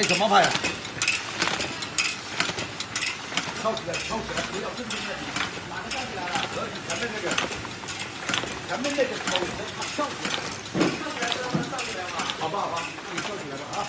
拍什么拍啊？抄起来，抄起来，不要正中那里。哪个站起来了？前面那个，前面那个跳，他跳起来，跳起来让他上起来嘛。好吧，好吧，那你跳起来吧啊。